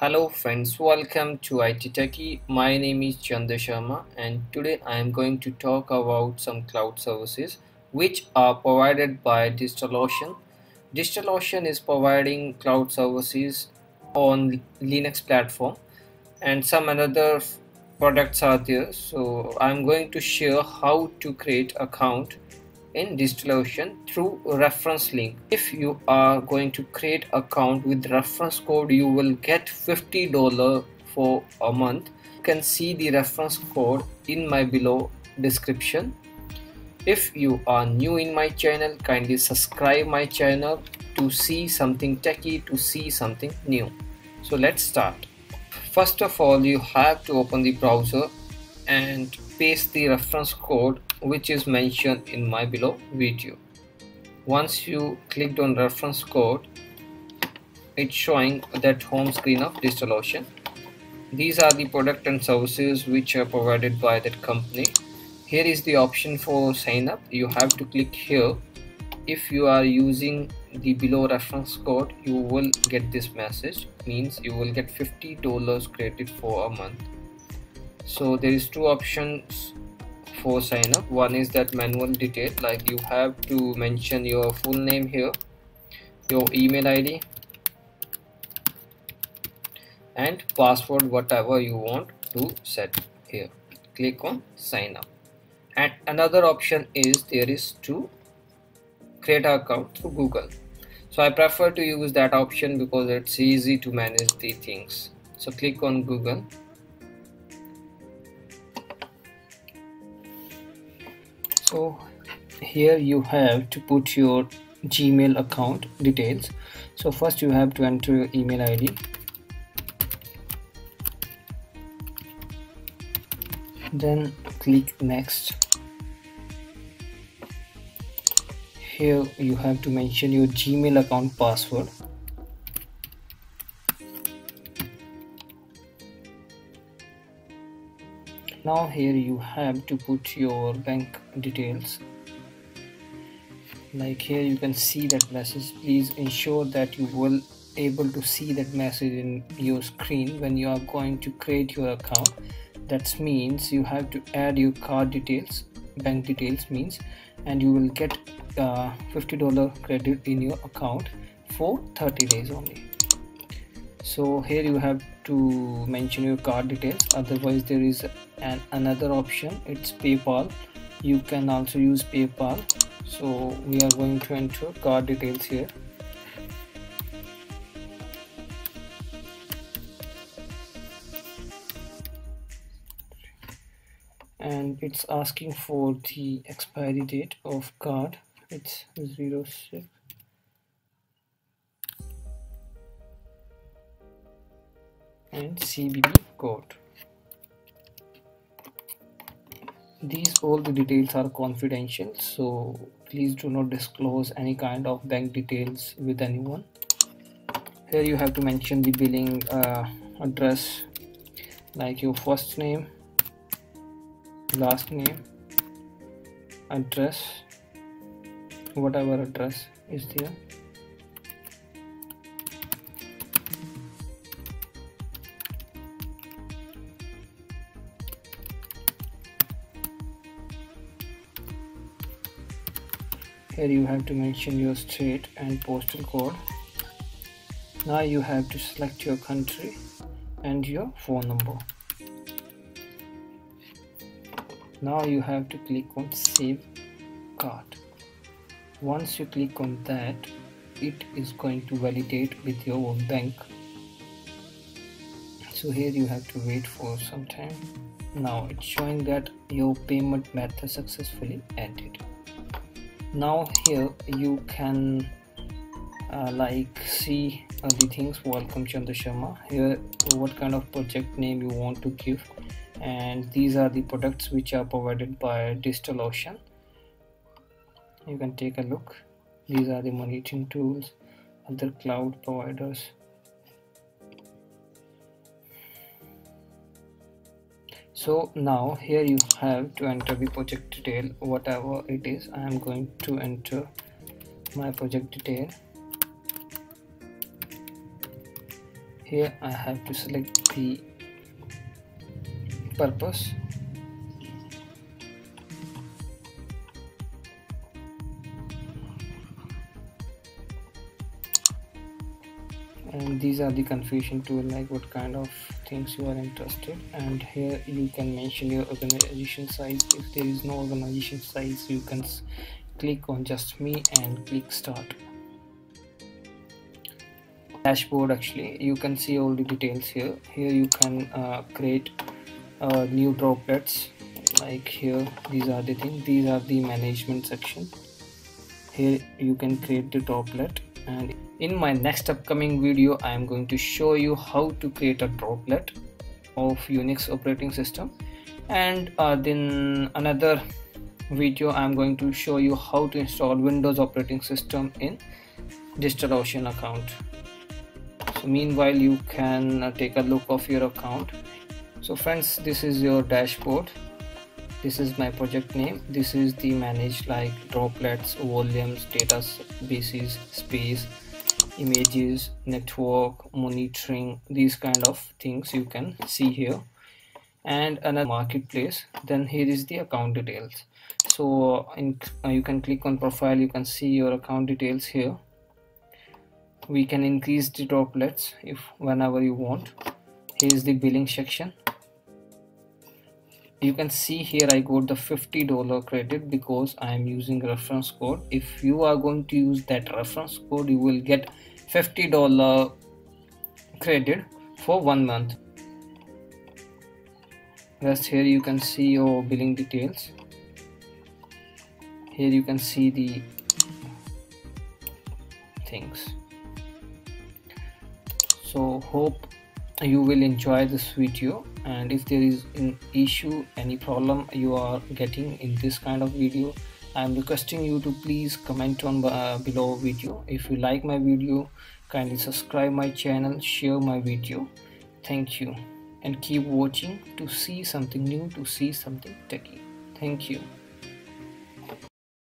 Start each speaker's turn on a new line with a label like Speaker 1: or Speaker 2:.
Speaker 1: Hello friends, welcome to IT Techie. My name is Chandra Sharma and today I am going to talk about some cloud services which are provided by DigitalOcean. DigitalOcean is providing cloud services on Linux platform and some another products are there. So I'm going to share how to create account in DigitalOcean through reference link. If you are going to create account with reference code, you will get $50 for a month. You can see the reference code in my below description. If you are new in my channel, kindly subscribe my channel to see something techy, to see something new. So let's start. First of all, you have to open the browser and paste the reference code which is mentioned in my below video. Once you clicked on reference code it's showing that home screen of DigitalOcean these are the product and services which are provided by that company. Here is the option for sign up. You have to click here. If you are using the below reference code you will get this message. Means you will get $50 credit for a month. So there is two options for sign up. One is that manual detail like you have to mention your full name here your email id and password whatever you want to set here. Click on sign up. And another option is there is to create an account through google. So i prefer to use that option because it's easy to manage the things. So click on google so here you have to put your gmail account details. So first you have to enter your email id then click next. Here you have to mention your gmail account password now here you have to put your bank details. Like here you can see that message. Please ensure that you will able to see that message in your screen when you are going to create your account. That means you have to add your card details bank details means and you will get uh, $50 credit in your account for 30 days only. So here you have to mention your card details. Otherwise there is an another option. It's paypal. You can also use paypal. So we are going to enter card details here. And it's asking for the expiry date of card. It's 06 and CVV code. These all the details are confidential so please do not disclose any kind of bank details with anyone. Here you have to mention the billing uh, address like your first name, last name, address, whatever address is there here you have to mention your state and postal code. Now you have to select your country and your phone number. Now you have to click on save card. Once you click on that it is going to validate with your own bank. So here you have to wait for some time. Now it's showing that your payment method successfully ended now here you can uh, like see uh, the things. Welcome Chandra Sharma. Here what kind of project name you want to give? And these are the products which are provided by DigitalOcean you can take a look. These are the monitoring tools other cloud providers so now here you have to enter the project detail whatever it is I am going to enter my project detail. Here I have to select the purpose. And these are the confusion tool like what kind of things you are interested and here you can mention your organization size. If there is no organization size you can click on just me and click start. Dashboard actually you can see all the details here. Here you can uh, create uh, new droplets like here these are the things these are the management section. Here you can create the droplet and in my next upcoming video I am going to show you how to create a droplet of Unix operating system. And uh, then another video I am going to show you how to install Windows operating system in DigitalOcean account. So meanwhile you can uh, take a look of your account. So friends this is your dashboard this is my project name. This is the managed like droplets volumes data bases space images network monitoring these kind of things you can see here. And another marketplace. Then here is the account details. So in, uh, you can click on profile. You can see your account details here. We can increase the droplets if whenever you want. Here is the billing section you can see here I got the $50 credit because I am using reference code. If you are going to use that reference code you will get $50 credit for one month. Yes, here you can see your billing details. Here you can see the things. So hope you will enjoy this video and if there is an issue any problem you are getting in this kind of video i am requesting you to please comment on uh, below video. If you like my video kindly subscribe my channel share my video. Thank you. And keep watching to see something new to see something techy. Thank you